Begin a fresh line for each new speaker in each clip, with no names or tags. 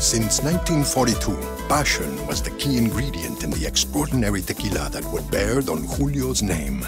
Since 1942, passion was the key ingredient in the extraordinary tequila that would bear Don Julio's name.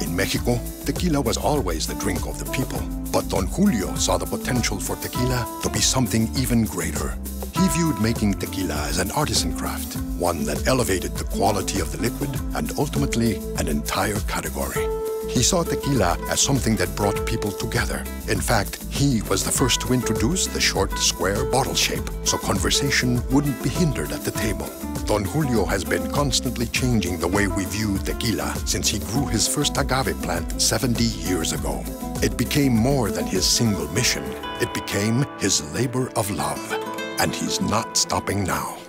In Mexico, tequila was always the drink of the people. But Don Julio saw the potential for tequila to be something even greater. He viewed making tequila as an artisan craft, one that elevated the quality of the liquid and ultimately an entire category. He saw tequila as something that brought people together. In fact, he was the first to introduce the short, square bottle shape, so conversation wouldn't be hindered at the table. Don Julio has been constantly changing the way we view tequila since he grew his first agave plant 70 years ago. It became more than his single mission. It became his labor of love. And he's not stopping now.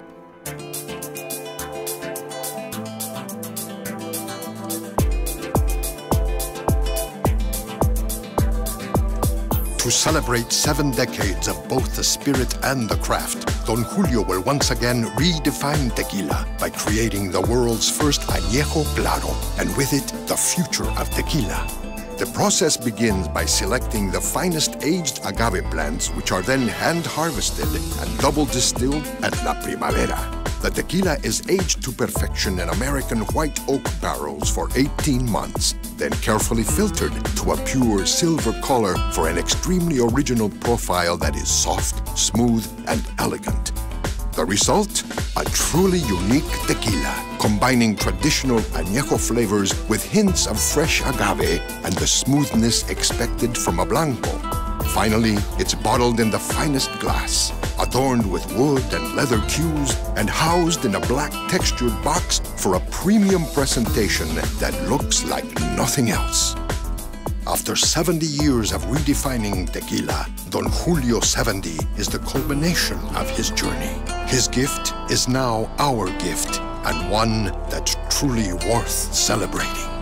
To celebrate seven decades of both the spirit and the craft, Don Julio will once again redefine tequila by creating the world's first añejo claro, and with it, the future of tequila. The process begins by selecting the finest aged agave plants, which are then hand harvested and double distilled at La Primavera. The tequila is aged to perfection in American white oak barrels for 18 months, then carefully filtered to a pure silver color for an extremely original profile that is soft, smooth, and elegant. The result? A truly unique tequila, combining traditional añejo flavors with hints of fresh agave and the smoothness expected from a blanco. Finally, it's bottled in the finest glass, adorned with wood and leather cues, and housed in a black textured box for a premium presentation that looks like nothing else. After 70 years of redefining tequila, Don Julio 70 is the culmination of his journey. His gift is now our gift, and one that's truly worth celebrating.